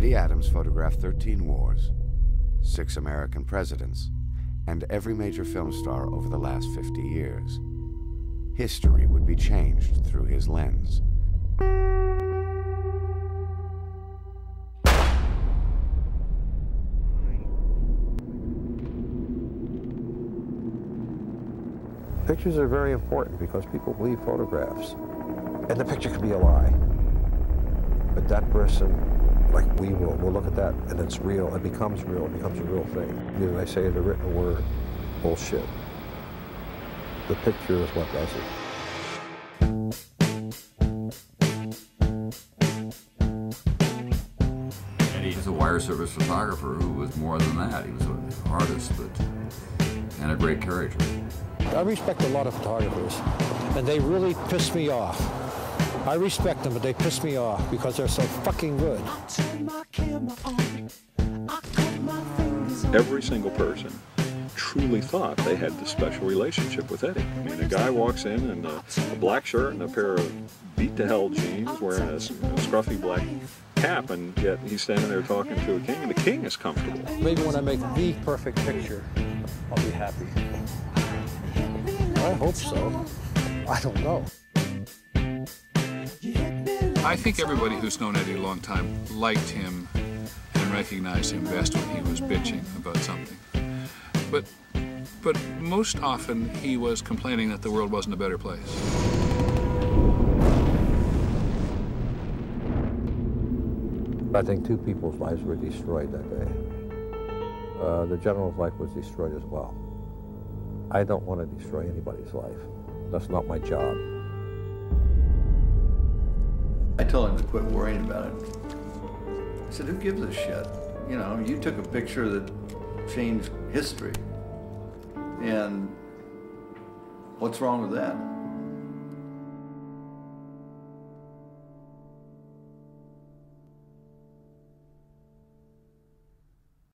Eddie Adams photographed 13 wars, six American presidents, and every major film star over the last 50 years. History would be changed through his lens. Pictures are very important because people believe photographs. And the picture could be a lie. But that person, like we will, We'll look at that and it's real. It becomes real. It becomes a real thing. Either they say in the written word, bullshit. The picture is what does it. Eddie was a wire service photographer who was more than that. He was an artist but, and a great character. I respect a lot of photographers, and they really piss me off. I respect them, but they piss me off because they're so fucking good. Every single person truly thought they had this special relationship with Eddie. I mean, a guy walks in in a, a black shirt and a pair of beat-to-hell jeans, wearing a, a scruffy black cap, and yet he's standing there talking to a king, and the king is comfortable. Maybe when I make the perfect picture, I'll be happy. I hope so. I don't know. I think everybody who's known Eddie a long time liked him and recognized him best when he was bitching about something. But, but most often he was complaining that the world wasn't a better place. I think two people's lives were destroyed that day. Uh, the general's life was destroyed as well. I don't want to destroy anybody's life. That's not my job. I told him to quit worrying about it. I said, who gives a shit? You know, you took a picture that changed history. And what's wrong with that?